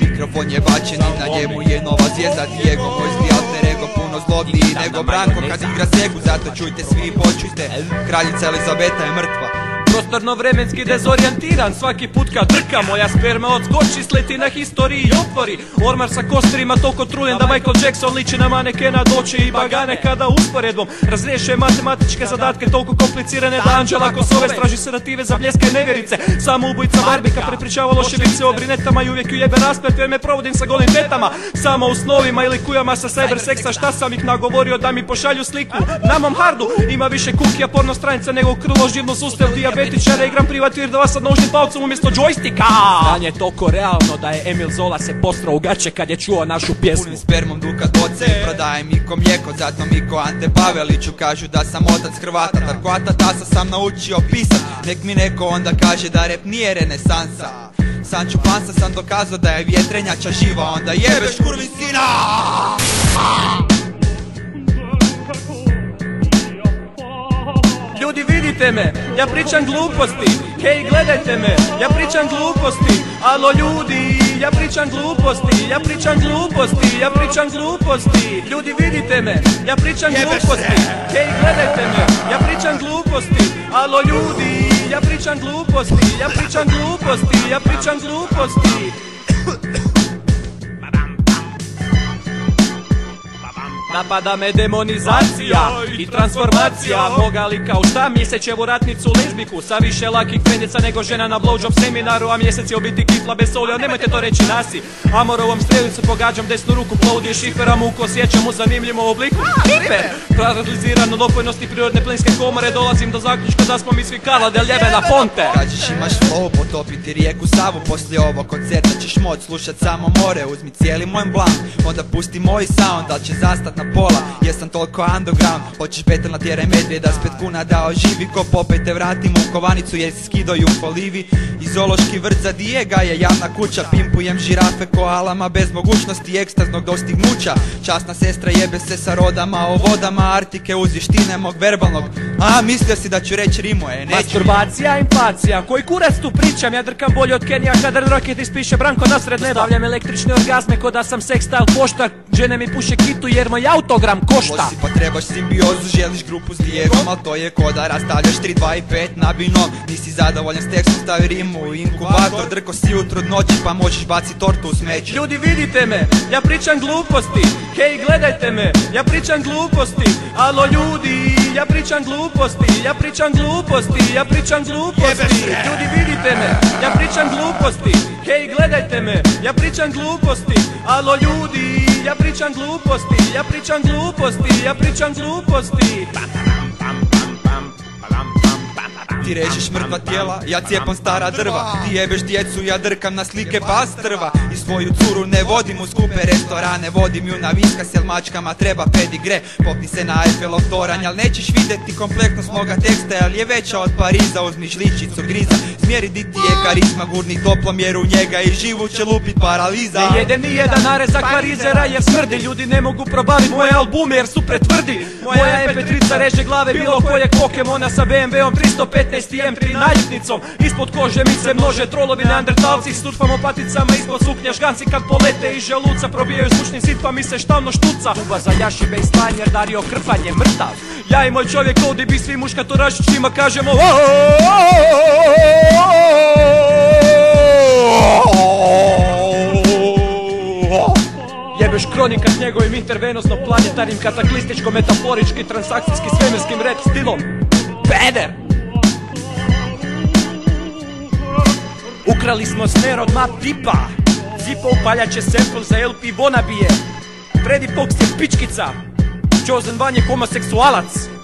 Mikrofon je bačen i na njemu je nova zvijezda Diego Moj zli alter ego puno zlobniji nego Branko. Kad igra segu zato čujte svi i počujte. Kraljica Elizabeta je mrtva Prostorno vremenski dezorijentiran Svaki put kad drka moja sperma odskoči Sleti na historiji i otvori. Ormar sa kosterima toliko trujen da Michael Jackson liči na manekena Doći i bagane. Kada usporedbom Razriješe matematičke zadatke toliko komplicirane Da Anđela Kosove straži sedative za bljeske nevjerice. Samo ubojica Barbika prepričava loše vice o brinetama I uvijek ju jebe rasplet jer me provodim sa golim tetama. Samo u snovima ili kujama sa cyberseksa Šta sam ih nagovorio da mi pošalju sliku? Na mom hardu ima više kukija porno stranica nego krlo živno sustav diabetičara Igram privatir da vas sa nožnim palcem umjesto džojstika. Stanje je toliko realno da je Emil Zola se postrao u gaće kad je čuo našu pjesmu. Punim spermom duka boce i prodajem Miko mlijeko Zato Miko Ante Paveliću kažu da sam otac Hrvata Tarkvata tasa sam naučio pisat. Nek mi neko onda kaže da rep nije renesansa. Sanču Pansa sam dokazao da je vjetrenjača živa Onda jebeš kurvi sina vidite me, ja pričam gluposti Hej gledajte me, ja pričam gluposti Alo ljudi, ja pričam gluposti Ja pričam gluposti, ja pričam gluposti Ljudi vidite me, ja pričam gluposti Hej gledajte me, ja pričam gluposti Alo ljudi, ja pričam gluposti Ja pričam gluposti, ja pričam gluposti Napada me demonizacija i transformacija. Moga lika u šta mjesećevu ratnicu lezbiku. Sa više lakih penjeca nego žena na blowjob seminaru A mjesec je obiti kifla bez soli, nemojte to reći nasi. Amorovom strelicu pogađam desnu ruku Plodije šifera muku osjećam u zanimljivom obliku. Hiper! Paralizirano od opojnosti prirodne plinske komore Dolazim do zaključka da smo mi svi Karla del Ljebe na fonte. Kažeš imaš flow, potopiti rijeku Savu Poslije ovog koncerta ćeš moć slušat samo more. Uzmi cijeli moj blank, onda pusti moj sound Da će zastat na pola, jesam toliko underground Hoćeš beton natjeraj medvjeda, s pet kuna dao živi Ko popet te vratim u kovanicu jer si skidaju po livi I zoološki vrt za Dijega je javna kuća Pimpujem žirafe koalama bez mogućnosti ekstaznog dostignuća. Časna sestra jebe se sa rodama o vodama Artike uz vještine mog verbalnog. A, mislio si da ću reći rimo, e, neću. Masturbacija, inflacija, koji kurac tu pričam Ja drkam bolje od Kenija kada roket ispiše Branko nasred neba. Stavljam električne orgazme ko da sam sex style poštar Žene mi puše kitu jer moj autogram košta. Loši pa trebaš simbiozu, želiš grupu s Diegom Al to je ko da rastavljaš 3, 2 i 5 na binom. Nisi zadovoljan s tekstom, stavi rimu u inkubator Drko si u trudnoći pa možeš bacit tortu u smeće. Ljudi vidite me, ja pričam gluposti Hej gledajte me, ja pričam gluposti. Alo ljudi, ja pričam gluposti Ja pričam gluposti, ja pričam gluposti. Ljudi vidite me, ja pričam gluposti. Hej gledajte me, ja pričam gluposti. Alo ljudi, ja pričam gluposti Ja pričam gluposti, ja pričam gluposti Ti režeš mrtva tijela, ja cijepam stara drva. Ti jebeš djecu, ja drkam na slike pastrva I svoju curu ne vodim u skupe restorane Vodim ju na viskas jel mačkama treba pedigre. Popni se na Eiffelov toranj, al nećeš vidjeti kompleksnost moga teksta Jel je veća od Pariza, uzmi žličicu griza Smjeri di ti je karizma, gurni toplomjer u njega I živu će lupit paraliza. Ne jede ni jedan narezak parizera jer smrdi. Ljudi ne mogu probaviti moje albume jer su pretvrdi. Moja MP3 reže glave bilo kojeg Pokemona sa BMW-om 315 i M3 naljepnicom Ispod kože mi se množe trolovi neandertalci Surfamo paticama ispod suknja žganci kad polete iz želuca Probijaju zvučni sit pa mi se štavno štuca Tuba za jaši baseline jer Dario Krpan je mrtav Ja i moj čovjek ovdje bi svi muškatorašićima kažemo Jebeš kronika s njegovim intervenosno planetarnim kataklističko metaforički transakcijski svemirskim rap stilom Peder! Ukrali smo smer od map tipa. Zipa upaljače sample za LP Bonabije. Freddy Fox je pičkica. Chosen Van je homoseksualac